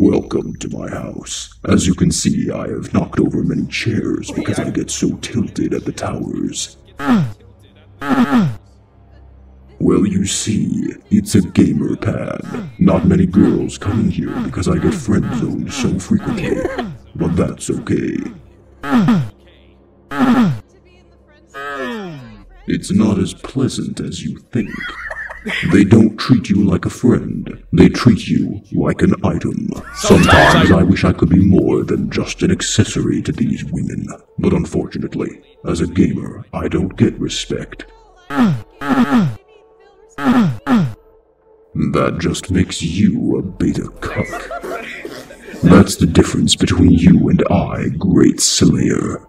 Welcome to my house. As you can see, I have knocked over many chairs because I get so tilted at the towers. Well, you see, it's a gamer pad. Not many girls come here because I get friend zoned so frequently. But that's okay. It's not as pleasant as you think. They don't treat you like a friend. They treat you like an item. Sometimes I wish I could be more than just an accessory to these women. But unfortunately, as a gamer, I don't get respect. That just makes you a beta cuck. That's the difference between you and I, Great Slayer.